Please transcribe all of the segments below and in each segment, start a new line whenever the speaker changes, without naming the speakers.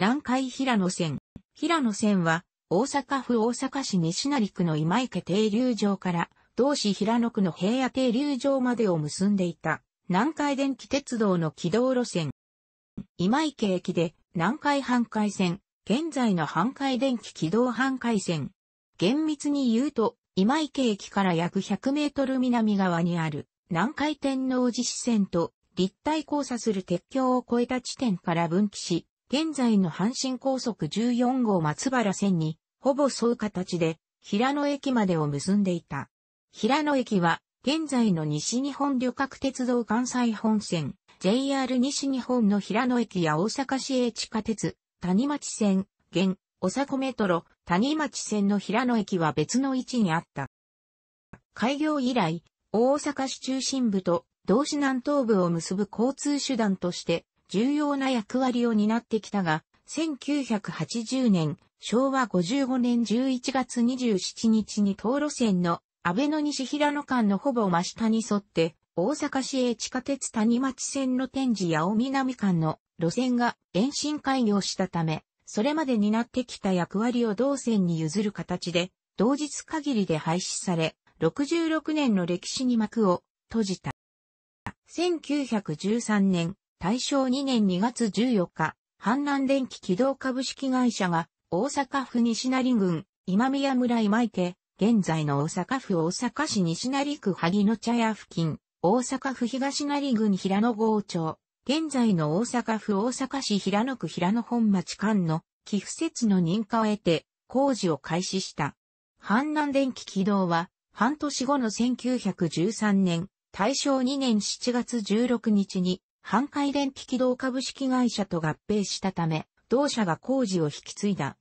南海平野線。平野線は、大阪府大阪市西成区の今池停留場から、同市平野区の平野停留場までを結んでいた、南海電気鉄道の軌道路線。今池駅で、南海半海線、現在の半海電気軌道半海線。厳密に言うと、今池駅から約100メートル南側にある、南海天王寺支線と立体交差する鉄橋を越えた地点から分岐し、現在の阪神高速14号松原線に、ほぼ沿う形で、平野駅までを結んでいた。平野駅は、現在の西日本旅客鉄道関西本線、JR 西日本の平野駅や大阪市営地下鉄、谷町線、現、大阪メトロ、谷町線の平野駅は別の位置にあった。開業以来、大阪市中心部と同市南東部を結ぶ交通手段として重要な役割を担ってきたが、1980年、昭和55年11月27日に東路線の安倍の西平野間のほぼ真下に沿って、大阪市営地下鉄谷町線の天智八尾南間の路線が延伸開業したため、それまで担ってきた役割を同線に譲る形で、同日限りで廃止され、66年の歴史に幕を閉じた。1913年、大正2年2月14日、阪南電気軌道株式会社が大阪府西成郡今宮村今池、現在の大阪府大阪市西成区萩野茶屋付近、大阪府東成郡平野郷町、現在の大阪府大阪市平野区平野本町間の寄付設の認可を得て工事を開始した。阪南電気軌道は半年後の1913年、大正2年7月16日に阪海電気軌道株式会社と合併したため、同社が工事を引き継いだ。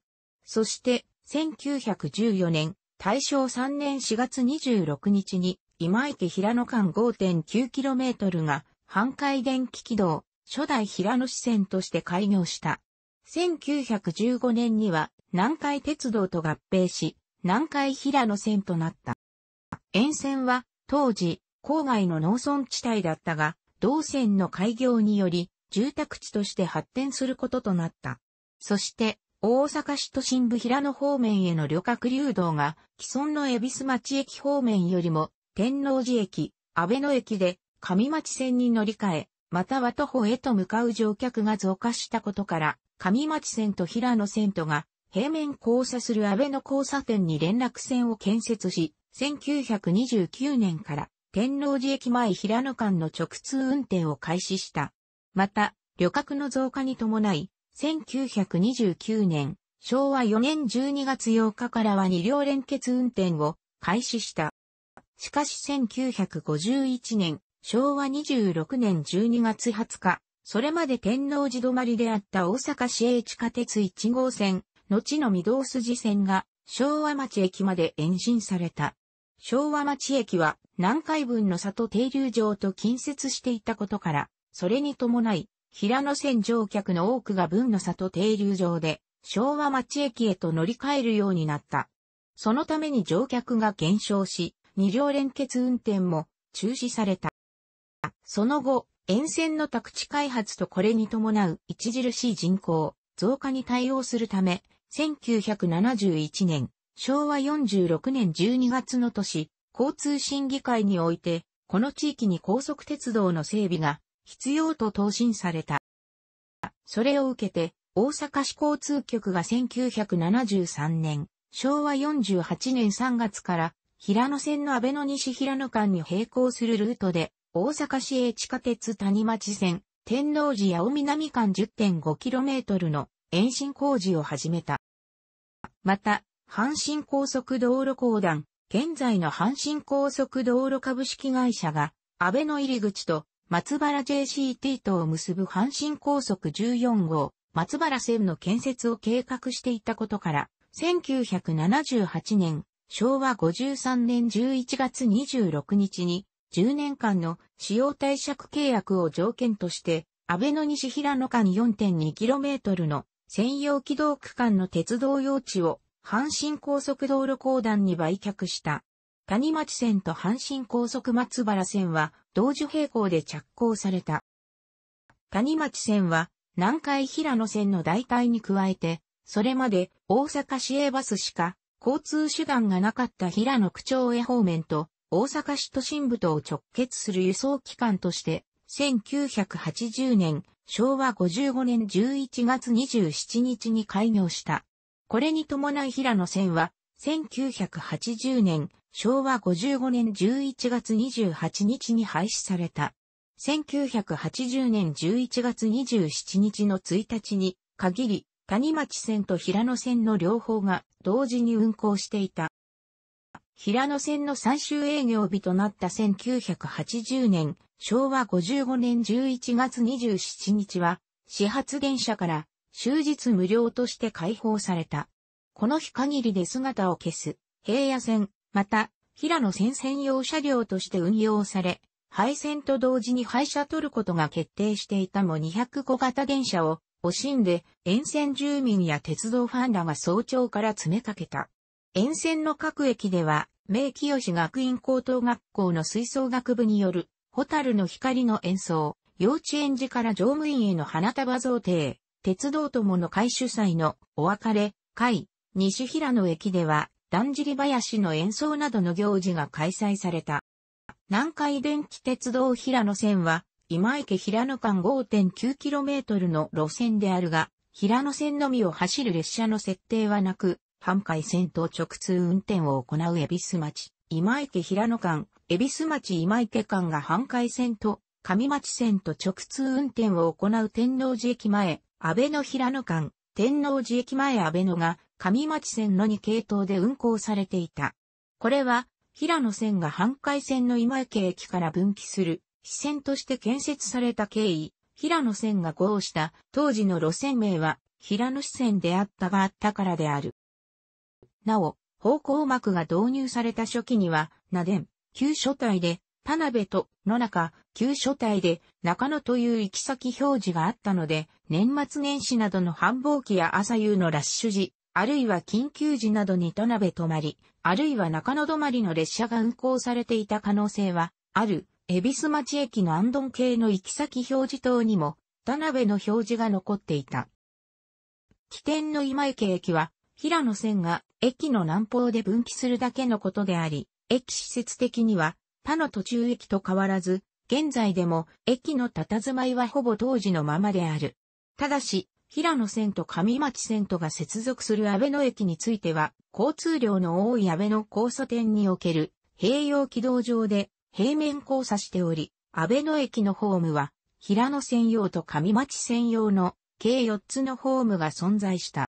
そして、1914年、大正3年4月26日に、今池平野間 5.9km が、阪海電気軌道、初代平野支線として開業した。1915年には、南海鉄道と合併し、南海平野線となった。沿線は、当時、郊外の農村地帯だったが、同線の開業により、住宅地として発展することとなった。そして、大阪市都心部平野方面への旅客流動が、既存の恵比寿町駅方面よりも、天王寺駅、安倍野駅で、上町線に乗り換え、または徒歩へと向かう乗客が増加したことから、上町線と平野線とが、平面交差する安倍野交差点に連絡線を建設し、1929年から天王寺駅前平野間の直通運転を開始した。また、旅客の増加に伴い、1929年、昭和4年12月8日からは2両連結運転を開始した。しかし1951年、昭和26年12月20日、それまで天王寺止まりであった大阪市営地下鉄1号線、後の御堂筋線が昭和町駅まで延伸された。昭和町駅は南海分の里停留場と近接していたことから、それに伴い、平野線乗客の多くが分の里停留場で、昭和町駅へと乗り換えるようになった。そのために乗客が減少し、二両連結運転も中止された。その後、沿線の宅地開発とこれに伴う著しい人口増加に対応するため、1971年、昭和46年12月の年、交通審議会において、この地域に高速鉄道の整備が必要と答申された。それを受けて、大阪市交通局が1973年、昭和48年3月から平野線の安倍の西平野間に並行するルートで、大阪市営地下鉄谷町線、天王寺八尾南間 10.5km の延伸工事を始めた。また、阪神高速道路公団、現在の阪神高速道路株式会社が、安倍の入り口と松原 JCT とを結ぶ阪神高速14号、松原線の建設を計画していたことから、1978年、昭和53年11月26日に、10年間の使用貸借契約を条件として、安倍の西平野間 4.2km の専用軌道区間の鉄道用地を阪神高速道路公団に売却した。谷町線と阪神高速松原線は同時並行で着工された。谷町線は南海平野線の代替に加えて、それまで大阪市営バスしか交通手段がなかった平野区長へ方面と大阪市都心部とを直結する輸送機関として、1980年、昭和55年11月27日に開業した。これに伴い平野線は、1980年、昭和55年11月28日に廃止された。1980年11月27日の1日に限り、谷町線と平野線の両方が同時に運行していた。平野線の最終営業日となった1980年、昭和55年11月27日は、始発電車から終日無料として開放された。この日限りで姿を消す、平野線、また、平野線専用車両として運用され、廃線と同時に廃車取ることが決定していたも205型電車を惜しんで沿線住民や鉄道ファンらが早朝から詰めかけた。沿線の各駅では、名清学院高等学校の吹奏楽部による、ホタルの光の演奏、幼稚園児から乗務員への花束贈呈、鉄道友の会主催のお別れ、会、西平野駅では、だんじり林の演奏などの行事が開催された。南海電気鉄道平野線は、今池平野間 5.9km の路線であるが、平野線のみを走る列車の設定はなく、半海線と直通運転を行う恵比寿町、今池平野間、恵比寿町今池間が半海線と上町線と直通運転を行う天王寺駅前、安倍の平野間、天王寺駅前安倍野が上町線の2系統で運行されていた。これは、平野線が半海線の今池駅から分岐する、支線として建設された経緯、平野線が合した当時の路線名は、平野支線であったがあったからである。なお、方向幕が導入された初期には、なでん、旧書体で、田辺と野中、旧書体で中野という行き先表示があったので、年末年始などの繁忙期や朝夕のラッシュ時、あるいは緊急時などに田辺止まり、あるいは中野止まりの列車が運行されていた可能性は、ある、恵比寿町駅のアンドン系の行き先表示灯にも、田辺の表示が残っていた。起点の今池駅は、平野線が駅の南方で分岐するだけのことであり、駅施設的には他の途中駅と変わらず、現在でも駅の佇まいはほぼ当時のままである。ただし、平野線と上町線とが接続する安倍野駅については、交通量の多い安倍野交差点における併用軌道上で平面交差しており、安倍野駅のホームは、平野専用と上町専用の計4つのホームが存在した。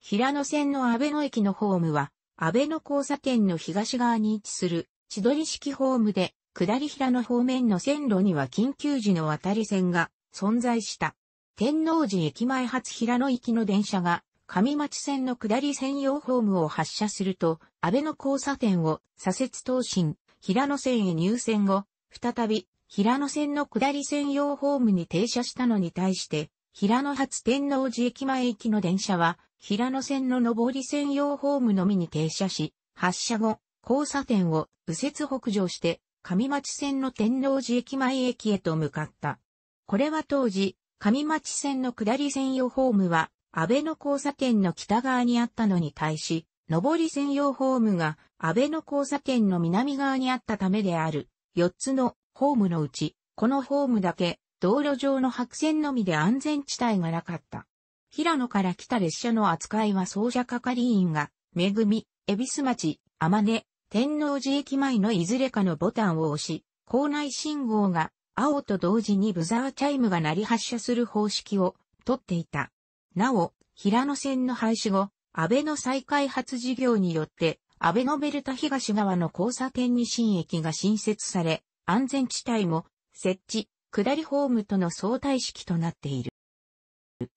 平野線の安倍野駅のホームは、安倍野交差点の東側に位置する千鳥式ホームで、下り平野方面の線路には緊急時の渡り線が存在した。天王寺駅前発平野行きの電車が、上町線の下り専用ホームを発車すると、安倍の交差点を左折東進、平野線へ入線後、再び、平野線の下り専用ホームに停車したのに対して、平野発天王寺駅前行きの電車は、平野線の上り専用ホームのみに停車し、発車後、交差点を右折北上して、上町線の天王寺駅前駅へと向かった。これは当時、上町線の下り専用ホームは、安倍の交差点の北側にあったのに対し、上り専用ホームが安倍の交差点の南側にあったためである。4つのホームのうち、このホームだけ道路上の白線のみで安全地帯がなかった。平野から来た列車の扱いは操車係員が、めぐみ、恵美須町、天音、天王寺駅前のいずれかのボタンを押し、構内信号が青と同時にブザーチャイムが鳴り発車する方式をとっていた。なお、平野線の廃止後、阿倍野再開発事業によって、あべのベルタ東側の交差点に新駅が新設され、安全地帯も設置、下りホームとの相対式となっている。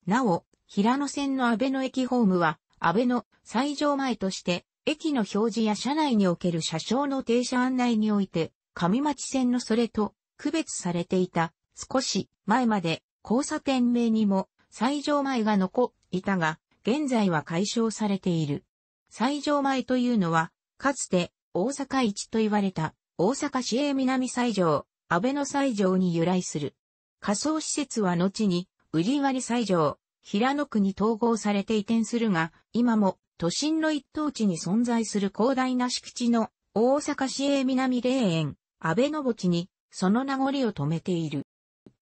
なお、平野線の安倍の駅ホームは、安倍の最上前として、駅の表示や車内における車掌の停車案内において、上町線のそれと区別されていた、少し前まで交差点名にも最上前が残っていたが、現在は解消されている。最上前というのは、かつて大阪一と言われた大阪市営南西条、安倍の西条に由来する。仮想施設は後に、売り割西条、平野区に統合されて移転するが、今も都心の一等地に存在する広大な敷地の大阪市営南霊園、安倍の墓地にその名残を止めている。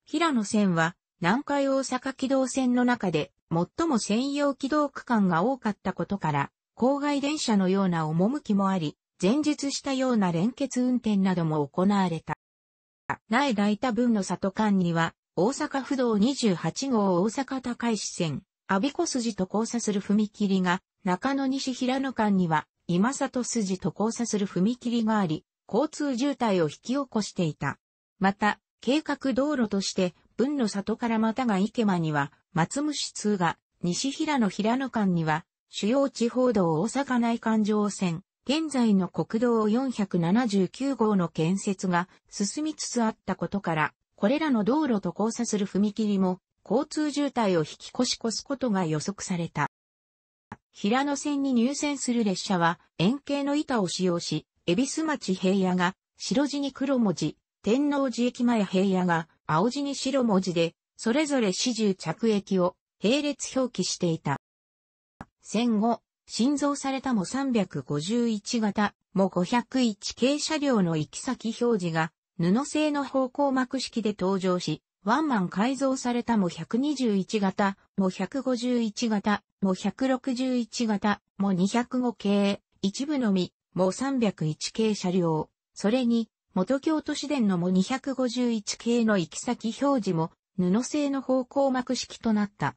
平野線は南海大阪軌道線の中で最も専用軌道区間が多かったことから、郊外電車のような趣もあり、前述したような連結運転なども行われた。苗大田分の里間には、大阪府道28号大阪高石線、阿鼻子筋と交差する踏切が、中野西平野間には、今里筋と交差する踏切があり、交通渋滞を引き起こしていた。また、計画道路として、文の里からまたが池間には、松虫通が、西平野平野間には、主要地方道大阪内環状線、現在の国道479号の建設が進みつつあったことから、これらの道路と交差する踏切も交通渋滞を引き越し越すことが予測された。平野線に入線する列車は円形の板を使用し、恵比寿町平野が白地に黒文字、天王寺駅前平野が青地に白文字で、それぞれ始終着駅を並列表記していた。戦後、新造されたも351型、も501系車両の行き先表示が布製の方向幕式で登場し、ワンマン改造されたも121型、も151型、も161型、も205系、一部のみ、も301系車両、それに、元京都市電のも251系の行き先表示も布製の方向幕式となった。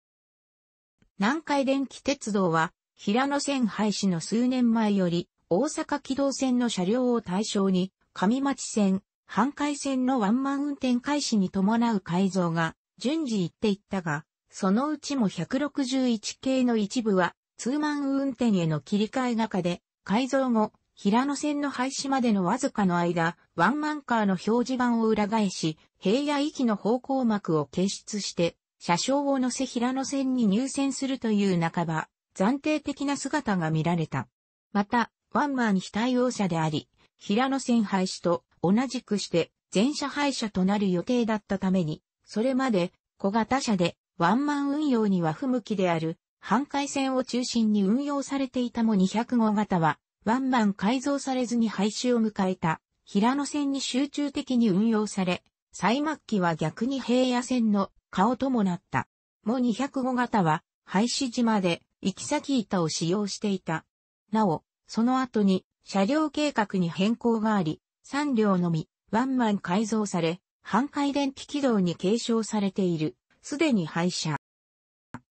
南海電気鉄道は平野線廃止の数年前より、大阪軌道線の車両を対象に、上町線、阪海線のワンマン運転開始に伴う改造が順次行っていったが、そのうちも161系の一部は、ツーマン運転への切り替え中で、改造後、平野線の廃止までのわずかの間、ワンマンカーの表示板を裏返し、平野域の方向幕を掲出して、車掌を乗せ平野線に入線するという半ば、暫定的な姿が見られた。また、ワンマン非対応車であり、平野線廃止と同じくして全車廃車となる予定だったために、それまで小型車でワンマン運用には不向きである半海線を中心に運用されていたも205型は、ワンマン改造されずに廃止を迎えた平野線に集中的に運用され、最末期は逆に平野線の顔ともなった。も205型は廃止時まで行き先板を使用していた。なお、その後に車両計画に変更があり、3両のみ、ワンマン改造され、半回電気軌道に継承されている、すでに廃車。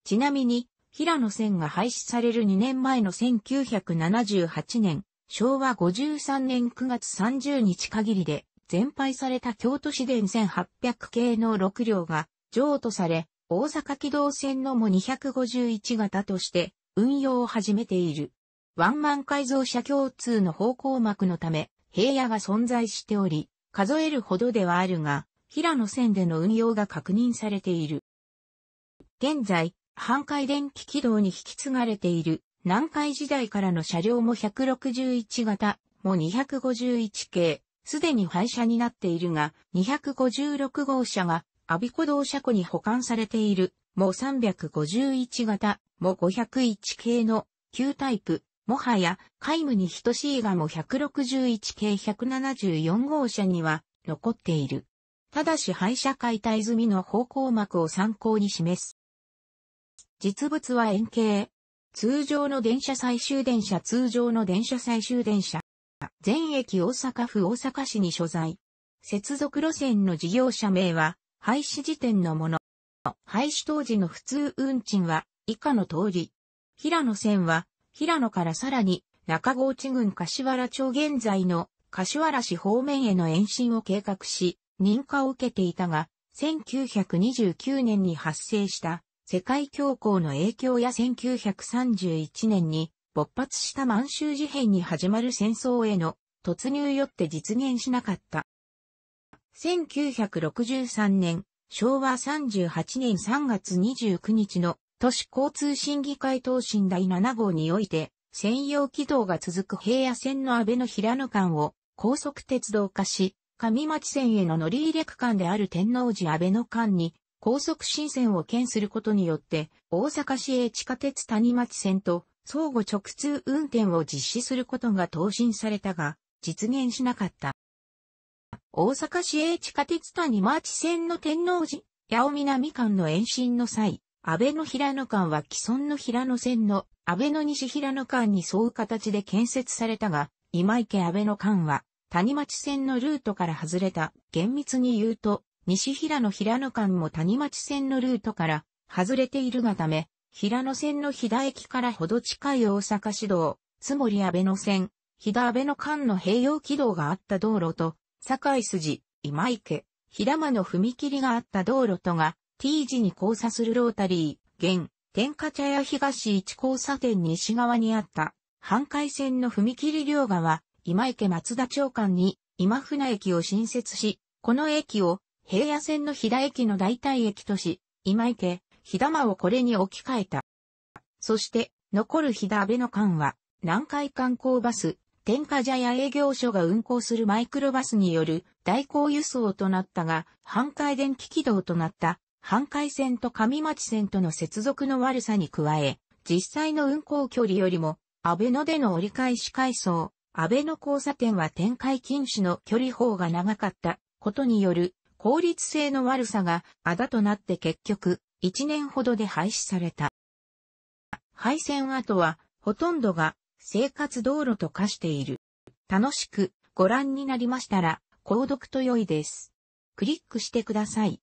ちなみに、平野線が廃止される2年前の1978年、昭和53年9月30日限りで、全廃された京都市電1800系の6両が譲渡され、大阪軌道線のも251型として運用を始めている。ワンマン改造車共通の方向幕のため平野が存在しており、数えるほどではあるが、平野線での運用が確認されている。現在、半海電気軌道に引き継がれている。南海時代からの車両も161型、も251系、すでに廃車になっているが、256号車がアビコ道車庫に保管されている、も351型、も501系の旧タイプ、もはや皆無に等しいがも161系174号車には残っている。ただし廃車解体済みの方向幕を参考に示す。実物は円形。通常の電車最終電車通常の電車最終電車。全駅大阪府大阪市に所在。接続路線の事業者名は廃止時点のもの。廃止当時の普通運賃は以下の通り。平野線は平野からさらに中河内郡柏原町現在の柏原市方面への延伸を計画し認可を受けていたが1929年に発生した世界恐慌の影響や1931年に勃発した満州事変に始まる戦争への突入よって実現しなかった。1963年、昭和38年3月29日の都市交通審議会答申第7号において、専用軌道が続く平野線の安倍の平野間を高速鉄道化し、上町線への乗り入れ区間である天王寺安倍の間に高速新線を建することによって、大阪市営地下鉄谷町線と相互直通運転を実施することが答申されたが、実現しなかった。大阪市営地下鉄谷町線の天王寺、八尾南間の延伸の際、安倍の平野間は既存の平野線の安倍の西平野間に沿う形で建設されたが、今池安倍の間は谷町線のルートから外れた。厳密に言うと、西平野平野間も谷町線のルートから外れているがため、平野線の飛騨駅からほど近い大阪市道、つもり安倍の線、飛騨安倍の間の併用軌道があった道路と、堺筋、今池、平間の踏切があった道路とが、T 字に交差するロータリー、現、天下茶屋東一交差点西側にあった、半海線の踏切両側、今池松田町間に、今船駅を新設し、この駅を、平野線の飛騨駅の代替駅とし、今池、日玉をこれに置き換えた。そして、残る日田安倍の間は、南海観光バス、天下茶屋営業所が運行するマイクロバスによる代行輸送となったが、半海電気軌道となった半海線と上町線との接続の悪さに加え、実際の運行距離よりも、安倍野での折り返し回送、安倍野交差点は展開禁止の距離方が長かったことによる効率性の悪さがあだとなって結局、1年ほどで廃止された。廃線跡は、ほとんどが生活道路と化している。楽しくご覧になりましたら、購読と良いです。クリックしてください。